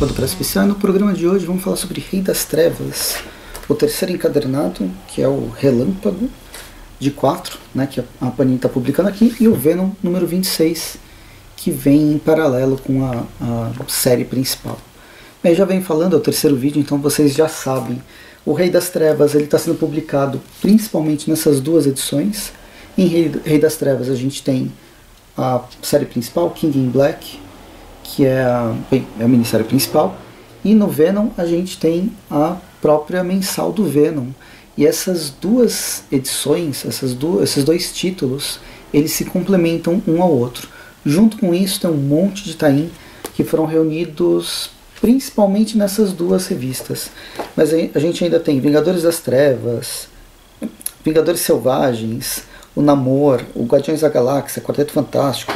Participar do Press Especial. No programa de hoje vamos falar sobre Rei das Trevas, o terceiro encadernado, que é o Relâmpago, de 4, né, que a Panini está publicando aqui, e o Venom número 26, que vem em paralelo com a, a série principal. Bem, já vem falando, é o terceiro vídeo, então vocês já sabem. O Rei das Trevas ele está sendo publicado principalmente nessas duas edições. Em Rei, Rei das Trevas a gente tem a série principal, King in Black, que é a, bem, é a minissérie principal. E no Venom a gente tem a própria mensal do Venom. E essas duas edições, essas duas, esses dois títulos, eles se complementam um ao outro. Junto com isso tem um monte de tain que foram reunidos principalmente nessas duas revistas. Mas a gente ainda tem Vingadores das Trevas, Vingadores Selvagens, o Namor, o Guardiões da Galáxia, Quarteto Fantástico,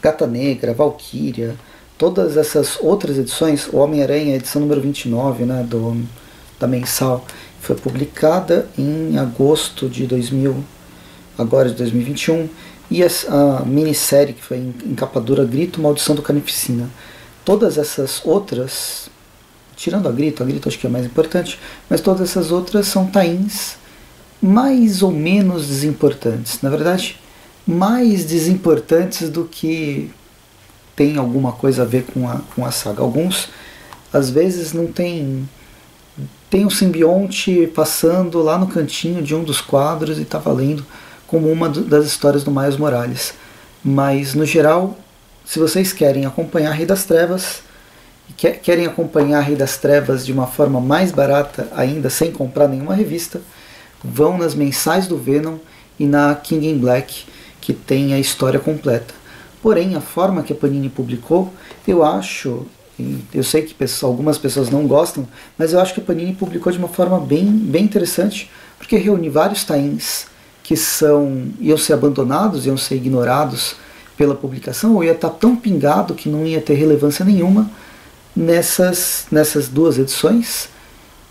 Gata Negra, Valkyria, todas essas outras edições, o Homem-Aranha, edição número 29, né, do, da mensal, foi publicada em agosto de 2000, agora de 2021, e a, a minissérie que foi em, em capa dura Grito, Maldição do Carnificina. Todas essas outras, tirando a Grito, a Grito acho que é mais importante, mas todas essas outras são tains mais ou menos desimportantes. Na verdade, mais desimportantes do que tem alguma coisa a ver com a, com a saga. Alguns, às vezes, não tem. Tem um simbionte passando lá no cantinho de um dos quadros e está valendo como uma das histórias do Miles Morales. Mas, no geral, se vocês querem acompanhar Rei das Trevas, querem acompanhar Rei das Trevas de uma forma mais barata ainda, sem comprar nenhuma revista, vão nas mensais do Venom e na King in Black, que tem a história completa. Porém, a forma que a Panini publicou, eu acho, eu sei que algumas pessoas não gostam, mas eu acho que a Panini publicou de uma forma bem, bem interessante, porque reúne vários tains que são iam ser abandonados, iam ser ignorados pela publicação, ou ia estar tão pingado que não ia ter relevância nenhuma nessas, nessas duas edições,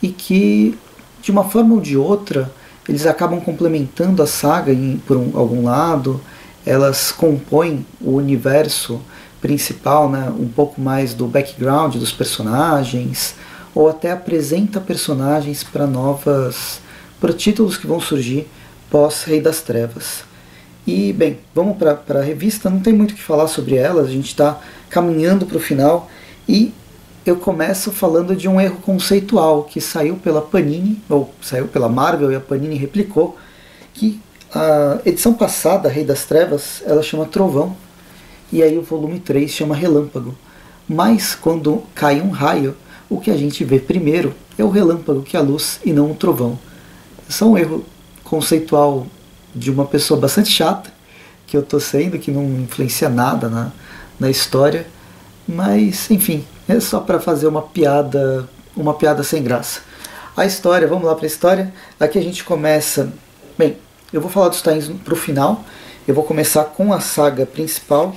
e que, de uma forma ou de outra, eles acabam complementando a saga em, por um, algum lado, elas compõem o universo principal, né, um pouco mais do background dos personagens, ou até apresenta personagens para novas, para títulos que vão surgir pós Rei das Trevas. E bem, vamos para a revista, não tem muito o que falar sobre elas, a gente está caminhando para o final e eu começo falando de um erro conceitual que saiu pela Panini, ou saiu pela Marvel e a Panini replicou, que a edição passada, Rei das Trevas, ela chama Trovão, e aí o volume 3 chama Relâmpago. Mas quando cai um raio, o que a gente vê primeiro é o relâmpago, que é a luz, e não o trovão. Isso é um erro conceitual de uma pessoa bastante chata, que eu estou sendo, que não influencia nada na, na história, mas enfim, é só para fazer uma piada, uma piada sem graça. A história, vamos lá para a história. Aqui a gente começa, bem, eu vou falar dos times para o final. Eu vou começar com a saga principal.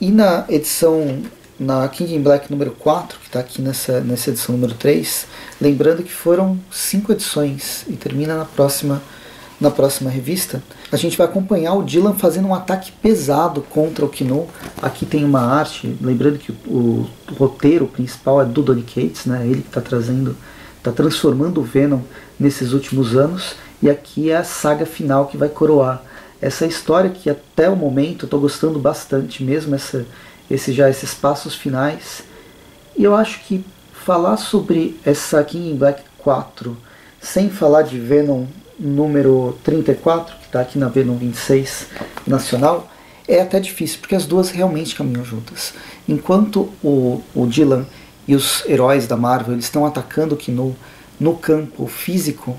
E na edição, na King in Black número 4, que está aqui nessa, nessa edição número 3, lembrando que foram cinco edições e termina na próxima, na próxima revista, a gente vai acompanhar o Dylan fazendo um ataque pesado contra o Kino. Aqui tem uma arte, lembrando que o, o, o roteiro principal é do Donny Cates, né? ele que está trazendo, está transformando o Venom nesses últimos anos e aqui é a saga final que vai coroar essa história que até o momento estou gostando bastante mesmo, essa, esse, já esses passos finais. E eu acho que falar sobre essa King in Black 4 sem falar de Venom número 34, que está aqui na Venom 26 nacional, é até difícil, porque as duas realmente caminham juntas. Enquanto o, o Dylan e os heróis da Marvel eles estão atacando o Kino no campo físico,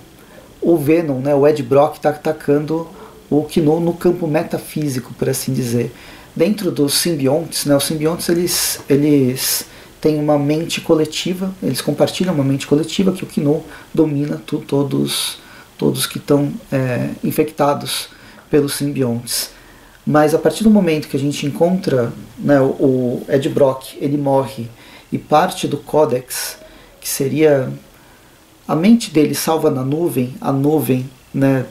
o Venom, né, o Ed Brock, está atacando o Kino no campo metafísico, por assim dizer. Dentro dos simbiontes, né, os simbiontes eles, eles têm uma mente coletiva, eles compartilham uma mente coletiva que o Kino domina tu, todos, todos que estão é, infectados pelos simbiontes. Mas a partir do momento que a gente encontra né, o, Ed Brock, ele morre e parte do Codex, que seria a mente dele salva na nuvem, a nuvem né,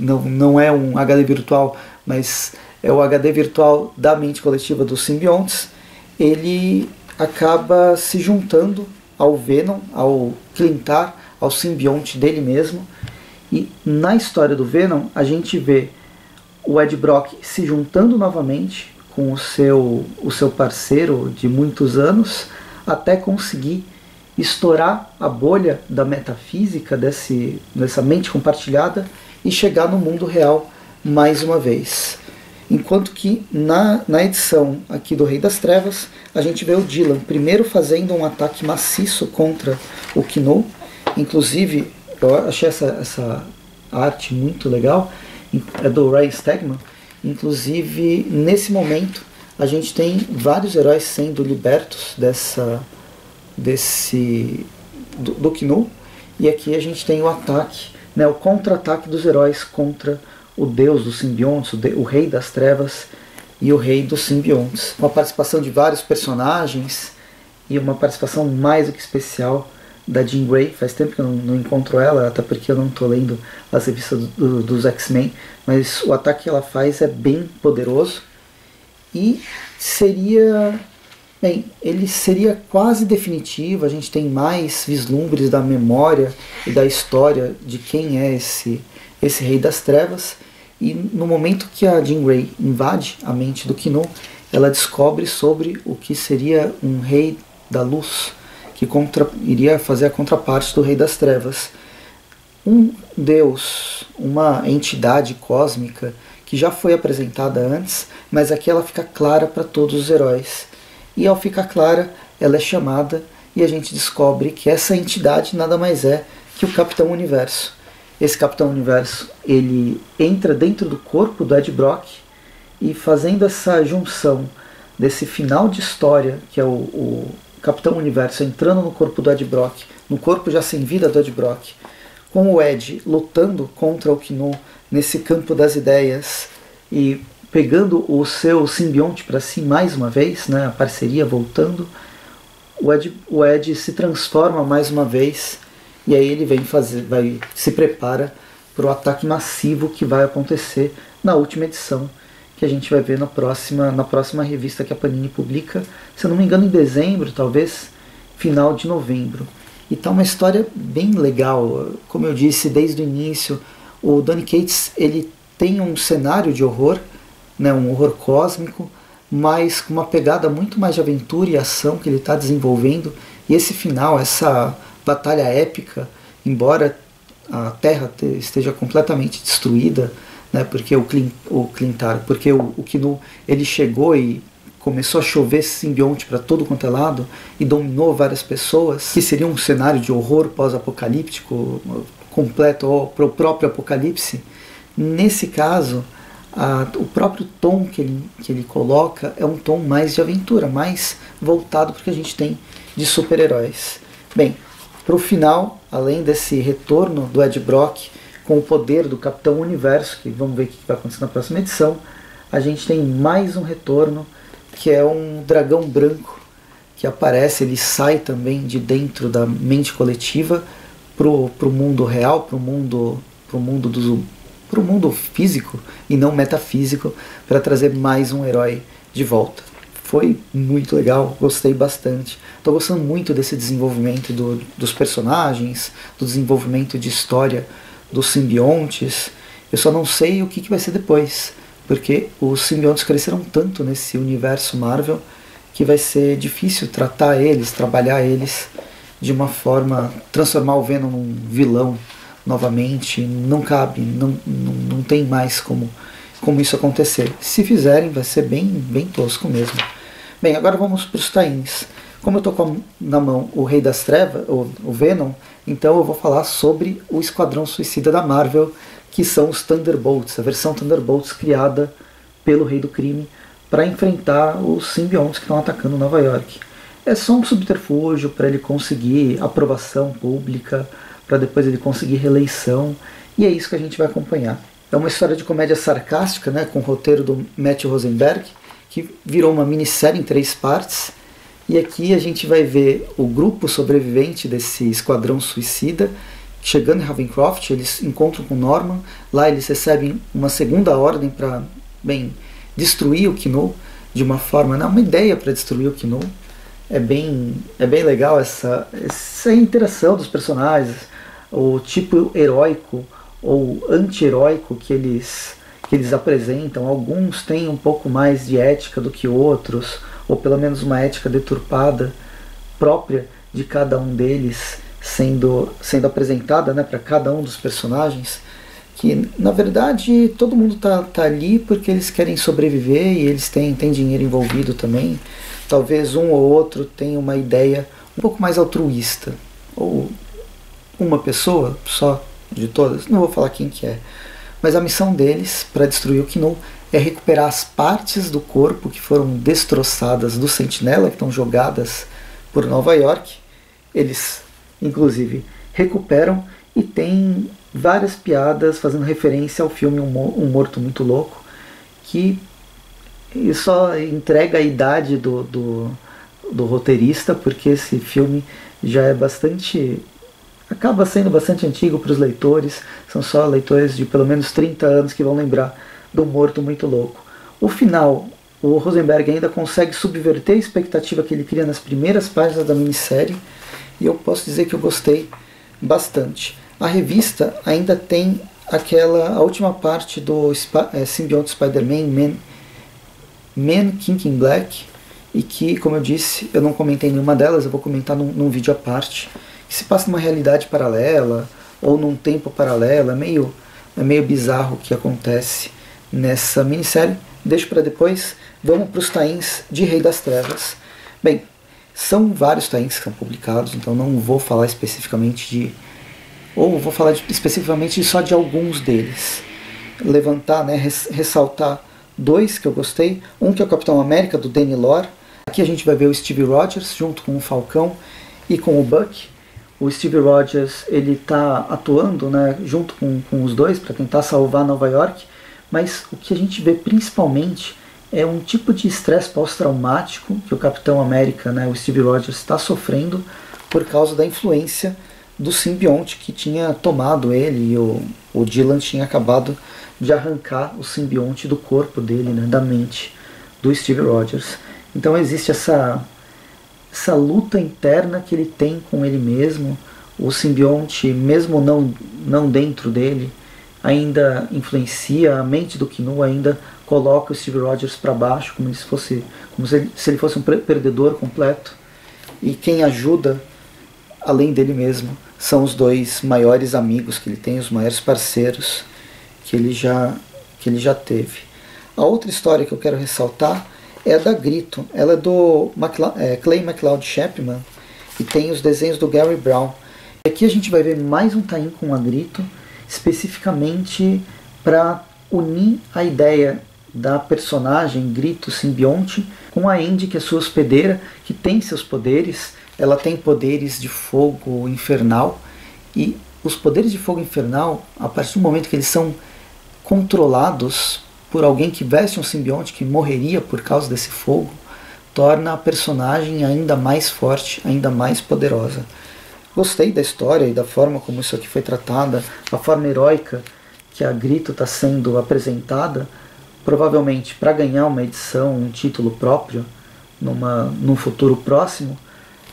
não, não é um HD virtual, mas é o HD virtual da mente coletiva dos simbiontes, ele acaba se juntando ao Venom, ao Clintar, ao simbionte dele mesmo. E na história do Venom, a gente vê o Ed Brock se juntando novamente com o seu, o seu parceiro de muitos anos até conseguir estourar a bolha da metafísica desse, dessa mente compartilhada e chegar no mundo real mais uma vez. Enquanto que na, na edição aqui do Rei das Trevas, a gente vê o Dylan primeiro fazendo um ataque maciço contra o Kino. Inclusive, eu achei essa, essa arte muito legal, é do Ray Stegman. Inclusive, nesse momento, a gente tem vários heróis sendo libertos dessa desse do, do Kino. E aqui a gente tem o ataque, né, o contra-ataque dos heróis contra o deus dos simbiontes, o, de, o rei das trevas e o rei dos simbiontes. Uma participação de vários personagens e uma participação mais do que especial da Jean Grey. Faz tempo que eu não, não encontro ela, até porque eu não estou lendo as revistas do, do, dos X-Men, mas o ataque que ela faz é bem poderoso e seria Bem, ele seria quase definitivo, a gente tem mais vislumbres da memória e da história de quem é esse, esse Rei das Trevas, e no momento que a Jean Grey invade a mente do Kino, ela descobre sobre o que seria um Rei da Luz, que contra, iria fazer a contraparte do Rei das Trevas. Um Deus, uma entidade cósmica que já foi apresentada antes, mas aqui ela fica clara para todos os heróis. E ao ficar clara, ela é chamada e a gente descobre que essa entidade nada mais é que o Capitão Universo. Esse Capitão Universo ele entra dentro do corpo do Ed Brock e fazendo essa junção desse final de história que é o, o Capitão Universo entrando no corpo do Ed Brock, no corpo já sem vida do Ed Brock, com o Ed lutando contra o Kino nesse campo das ideias e pegando o seu simbionte para si mais uma vez, né, a parceria voltando, o Ed, o Ed se transforma mais uma vez e aí ele vem fazer, vai se prepara para o ataque massivo que vai acontecer na última edição, que a gente vai ver na próxima, na próxima revista que a Panini publica, se eu não me engano em dezembro, talvez final de novembro. E tá uma história bem legal, como eu disse desde o início, o Donny Cates ele tem um cenário de horror, né, um horror cósmico, mas com uma pegada muito mais de aventura e ação que ele está desenvolvendo. E esse final, essa batalha épica, embora a Terra esteja completamente destruída, né, porque o, Clint, o Clintar, porque o, o Kinu ele chegou e começou a chover simbionte para todo quanto é lado e dominou várias pessoas, que seria um cenário de horror pós-apocalíptico completo para o próprio apocalipse. Nesse caso, a, o próprio tom que ele, que ele coloca é um tom mais de aventura, mais voltado para o que a gente tem de super-heróis. Bem, para o final, além desse retorno do Ed Brock com o poder do Capitão Universo, que vamos ver o que vai acontecer na próxima edição, a gente tem mais um retorno que é um dragão branco que aparece, ele sai também de dentro da mente coletiva para o mundo real, para o mundo, pro mundo do pro mundo físico e não metafísico, para trazer mais um herói de volta foi muito legal, gostei bastante. Estou gostando muito desse desenvolvimento do, dos personagens, do desenvolvimento de história dos simbiontes. Eu só não sei o que, que vai ser depois, porque os simbiontes cresceram tanto nesse universo Marvel que vai ser difícil tratar eles, trabalhar eles de uma forma, transformar o Venom num vilão novamente, não cabe, não, não, não tem mais como, como isso acontecer. Se fizerem, vai ser bem, bem tosco mesmo. Bem, agora vamos para os tains. Como eu estou com na mão o Rei das Trevas, o, o Venom, então eu vou falar sobre o Esquadrão Suicida da Marvel, que são os Thunderbolts, a versão Thunderbolts criada pelo Rei do Crime para enfrentar os simbiontes que estão atacando Nova York. É só um subterfúgio para ele conseguir aprovação pública, para depois ele conseguir reeleição, e é isso que a gente vai acompanhar. É uma história de comédia sarcástica, né, com o roteiro do Matt Rosenberg, que virou uma minissérie em três partes. E aqui a gente vai ver o grupo sobrevivente desse esquadrão suicida chegando em Ravencroft, eles encontram com Norman, lá eles recebem uma segunda ordem para, bem, destruir o Kino de uma forma, não, uma ideia para destruir o Kino. É bem, é bem legal essa, essa interação dos personagens, o tipo heróico ou anti-heróico que eles, que eles apresentam. Alguns têm um pouco mais de ética do que outros, ou pelo menos uma ética deturpada própria de cada um deles sendo, sendo apresentada né, para cada um dos personagens. Que na verdade todo mundo tá, tá ali porque eles querem sobreviver e eles têm, têm dinheiro envolvido também. Talvez um ou outro tenha uma ideia um pouco mais altruísta. Ou uma pessoa só de todas, não vou falar quem que é. Mas a missão deles para destruir o Kinu é recuperar as partes do corpo que foram destroçadas do Sentinela, que estão jogadas por Nova York. Eles, inclusive, recuperam e tem várias piadas fazendo referência ao filme Um Morto Muito Louco, que só entrega a idade do, do, do roteirista, porque esse filme já é bastante acaba sendo bastante antigo para os leitores, são só leitores de pelo menos 30 anos que vão lembrar do Morto Muito Louco. O final o Rosenberg ainda consegue subverter a expectativa que ele cria nas primeiras páginas da minissérie, e eu posso dizer que eu gostei bastante. A revista ainda tem aquela a última parte do é, Spider-Man, Man, Man King in Black, e que, como eu disse, eu não comentei nenhuma delas, eu vou comentar num, num vídeo à parte, que se passa numa realidade paralela ou num tempo paralelo, é meio, é meio bizarro o que acontece nessa minissérie. Deixo para depois. Vamos para os tains de Rei das Trevas. Bem, são vários tains que são publicados, então não vou falar especificamente de. Ou vou falar de, especificamente só de alguns deles. Levantar, né, ressaltar dois que eu gostei. Um que é o Capitão América, do Danny Lore. Aqui a gente vai ver o Steve Rogers junto com o Falcão e com o Buck. O Steve Rogers ele está atuando né, junto com, com os dois para tentar salvar Nova York, mas o que a gente vê principalmente é um tipo de estresse pós-traumático que o Capitão América, né, o Steve Rogers, está sofrendo por causa da influência do simbionte que tinha tomado ele e o, o Dylan tinha acabado de arrancar o simbionte do corpo dele, né, da mente do Steve Rogers. Então existe essa, essa luta interna que ele tem com ele mesmo, o simbionte, mesmo não, não dentro dele, ainda influencia, a mente do Kinu ainda coloca o Steve Rogers para baixo, como se, fosse, como se ele, se ele fosse um perdedor completo. E quem ajuda, além dele mesmo, são os dois maiores amigos que ele tem, os maiores parceiros que ele já, que ele já teve. A outra história que eu quero ressaltar é da Grito. Ela é do é, Clay McLeod Chapman e tem os desenhos do Gary Brown. Aqui a gente vai ver mais um tain com a Grito especificamente para unir a ideia da personagem Grito Simbionte com a Andy, que é sua hospedeira, que tem seus poderes. Ela tem poderes de fogo infernal e os poderes de fogo infernal, a partir do momento que eles são controlados por alguém que veste um simbionte que morreria por causa desse fogo, torna a personagem ainda mais forte, ainda mais poderosa. Gostei da história e da forma como isso aqui foi tratada, a forma heróica que a Grito está sendo apresentada, provavelmente para ganhar uma edição, um título próprio, numa, num futuro próximo.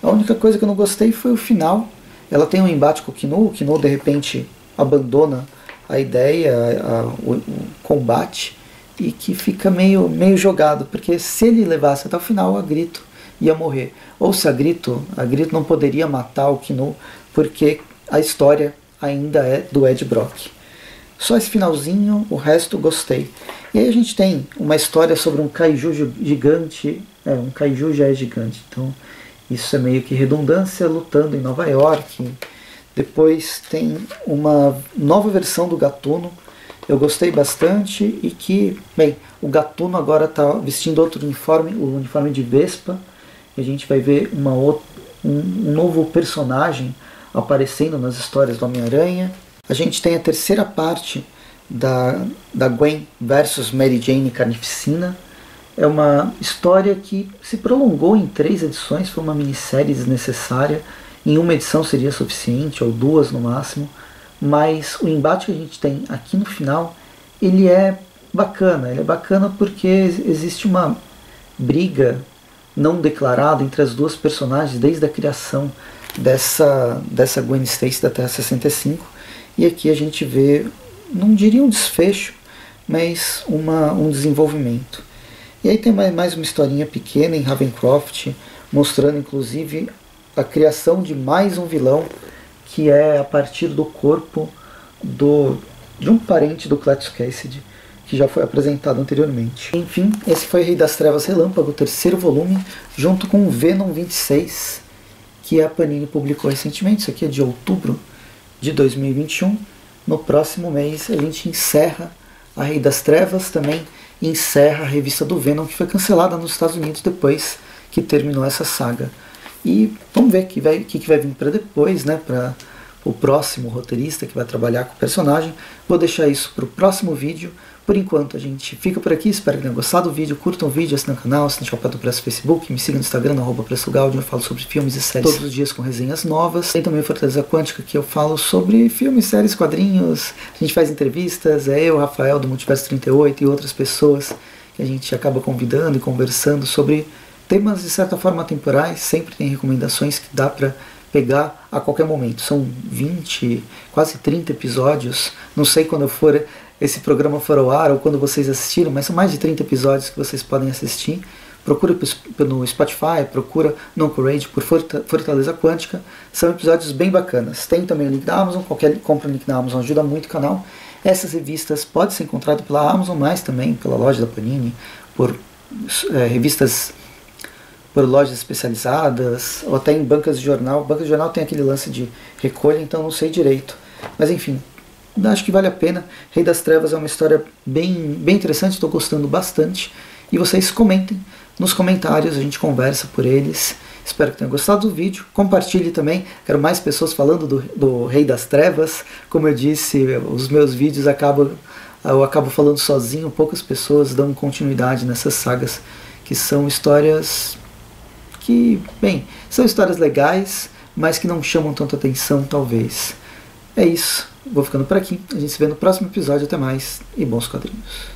A única coisa que eu não gostei foi o final. Ela tem um embate com o Kinu, o Kinu de repente abandona a ideia, a, a, o, o combate, e que fica meio, meio jogado, porque se ele levasse até o final, a Grito ia morrer. Ou se a Grito, a Grito não poderia matar o Kinu, porque a história ainda é do Ed Brock. Só esse finalzinho, o resto gostei. E aí a gente tem uma história sobre um kaiju gigante, é, um kaiju já é gigante, então isso é meio que redundância lutando em Nova York. Depois tem uma nova versão do Gatuno, eu gostei bastante e que, bem, o Gatuno agora está vestindo outro uniforme, o uniforme de Vespa, e a gente vai ver uma outra, um, novo personagem aparecendo nas histórias do Homem-Aranha. A gente tem a terceira parte da, da Gwen versus Mary Jane Carnificina. É uma história que se prolongou em três edições, foi uma minissérie desnecessária. Em uma edição seria suficiente, ou duas no máximo. Mas o embate que a gente tem aqui no final, ele é bacana. Ele é bacana porque existe uma briga não declarado entre as duas personagens desde a criação dessa, dessa Gwen Stacy da Terra 65. E aqui a gente vê, não diria um desfecho, mas uma, um desenvolvimento. E aí tem mais, mais uma historinha pequena em Ravencroft, mostrando inclusive a criação de mais um vilão, que é a partir do corpo do, de um parente do Cletus Cassidy, que já foi apresentado anteriormente. Enfim, esse foi Rei das Trevas Relâmpago, o terceiro volume, junto com o Venom 26, que a Panini publicou recentemente. Isso aqui é de outubro de 2021. No próximo mês a gente encerra a Rei das Trevas, também encerra a revista do Venom, que foi cancelada nos Estados Unidos depois que terminou essa saga. E vamos ver o que, vai, que, que vai vir para depois, né? Para o próximo roteirista que vai trabalhar com o personagem. Vou deixar isso para o próximo vídeo. Por enquanto a gente fica por aqui, espero que tenham gostado do vídeo, curtam o vídeo, assinem o canal, assinem o Pato Preço Facebook, me sigam no Instagram, arroba Preço Gaudio, eu falo sobre filmes e séries todos os dias com resenhas novas. Tem também o Fortaleza Quântica, que eu falo sobre filmes, séries, quadrinhos, a gente faz entrevistas, é eu, Rafael do Multiverso 38 e outras pessoas que a gente acaba convidando e conversando sobre temas de certa forma temporais, sempre tem recomendações que dá para pegar a qualquer momento. São 20, quase 30 episódios, não sei quando for esse programa for ao ar ou quando vocês assistiram, mas são mais de 30 episódios que vocês podem assistir. Procura no Spotify, procura no Courage por Fortaleza Quântica. São episódios bem bacanas. Tem também o link da Amazon, qualquer compra no link da Amazon ajuda muito o canal. Essas revistas podem ser encontradas pela Amazon, mas também pela loja da Panini, por é, revistas por lojas especializadas, ou até em bancas de jornal. Bancas de jornal tem aquele lance de recolha, então não sei direito. Mas enfim, acho que vale a pena. Rei das Trevas é uma história bem, bem interessante, estou gostando bastante. E vocês comentem nos comentários, a gente conversa por eles. Espero que tenham gostado do vídeo. Compartilhe também, quero mais pessoas falando do, do Rei das Trevas. Como eu disse, os meus vídeos acabam, eu acabo falando sozinho, poucas pessoas dão continuidade nessas sagas, que são histórias que, bem, são histórias legais, mas que não chamam tanta atenção, talvez. É isso. Vou ficando por aqui. A gente se vê no próximo episódio. Até mais e bons quadrinhos.